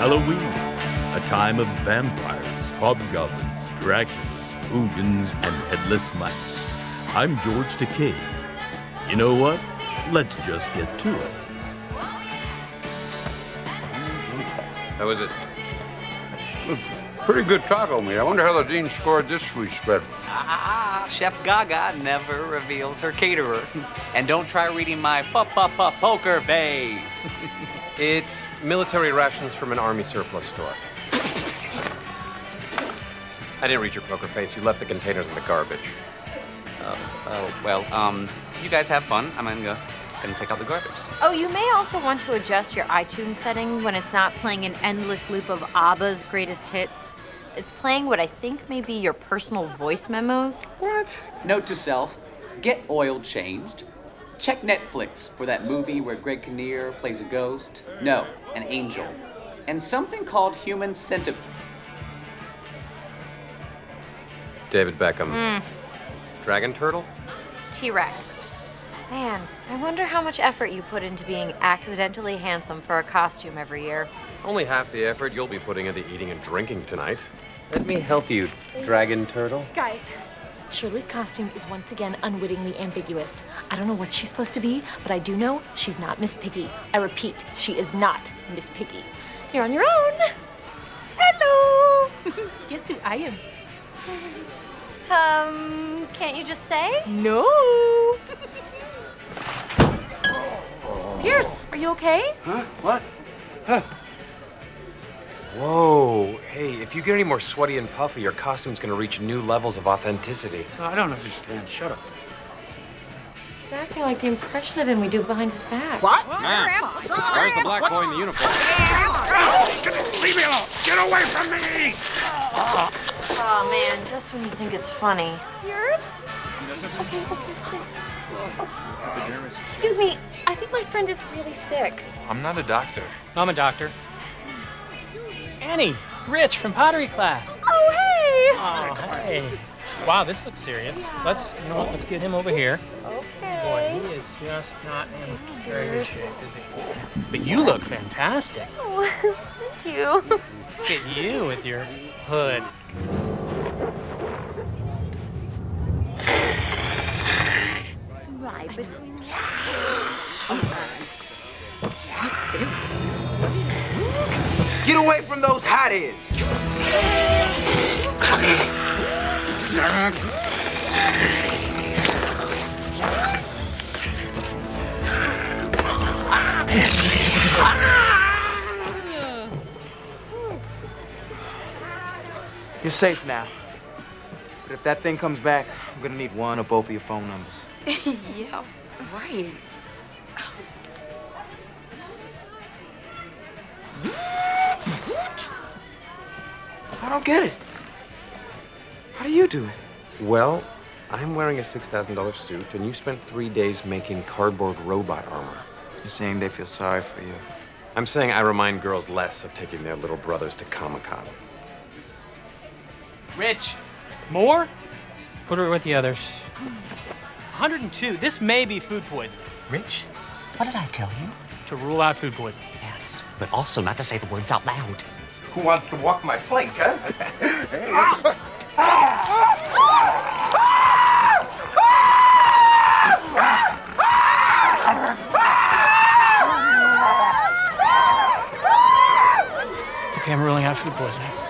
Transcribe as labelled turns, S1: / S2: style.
S1: Halloween, a time of vampires, hobgoblins, Draculas, boogans, and headless mice. I'm George Takei. You know what? Let's just get to it.
S2: How was it? Pretty good taco meat. I wonder how the dean scored this sweet spread.
S3: Ah, Chef Gaga never reveals her caterer. And don't try reading my pa-pa-pa poker face.
S4: It's military rations from an army surplus store. I didn't read your poker face. You left the containers in the garbage.
S3: oh, oh, well, um, you guys have fun. I'm gonna go, gonna take out the garbage.
S5: Oh, you may also want to adjust your iTunes setting when it's not playing an endless loop of ABBA's greatest hits. It's playing what I think may be your personal voice memos.
S3: What? Note to self, get oil changed. Check Netflix for that movie where Greg Kinnear plays a ghost. No, an angel. And something called Human Centipede.
S4: David Beckham. Hmm. Dragon Turtle?
S5: T Rex. Man, I wonder how much effort you put into being accidentally handsome for a costume every year.
S4: Only half the effort you'll be putting into eating and drinking tonight. Let me help you, Dragon Turtle.
S6: Guys, Shirley's costume is once again unwittingly ambiguous. I don't know what she's supposed to be, but I do know she's not Miss Piggy. I repeat, she is not Miss Piggy. You're on your own. Hello. Guess who I am?
S5: Um, can't you just say?
S6: No.
S5: Pierce, are you okay?
S2: Huh? What?
S4: Whoa. Hey, if you get any more sweaty and puffy, your costume's gonna reach new levels of authenticity.
S2: Uh, I don't understand. Shut up.
S6: He's acting like the impression of him we do behind his back.
S2: What?
S4: Where's the black boy in the uniform?
S2: Leave me alone! Get away from me!
S5: Oh man, just when you think it's funny.
S6: Yours? Okay, okay, please. Oh. Excuse me, I think my friend is really sick.
S7: I'm not a doctor.
S8: I'm a doctor. Annie, Rich from pottery class.
S6: Oh, hey!
S8: Oh, hey. Wow, this looks serious. Let's, you know what, let's get him over here.
S6: Okay.
S8: Boy, he is just not in very good shape, is he? But you look fantastic.
S6: Oh, thank you.
S8: Look at you with your hood.
S6: Right between
S9: Get away from those hotties! You're safe now. But if that thing comes back, I'm gonna need one or both of your phone numbers.
S5: yeah, right.
S9: I don't get it. How do you do it?
S4: Well, I'm wearing a $6,000 suit, and you spent three days making cardboard robot armor.
S9: You're saying they feel sorry for you.
S4: I'm saying I remind girls less of taking their little brothers to Comic Con.
S8: Rich, more? Put her with the others. 102. This may be food poisoning.
S10: Rich, what did I tell you?
S8: To rule out food poisoning.
S10: Yes, but also not to say the words out loud.
S9: Who wants to walk my plank, huh?
S8: Okay, I'm ruling out food poisoning.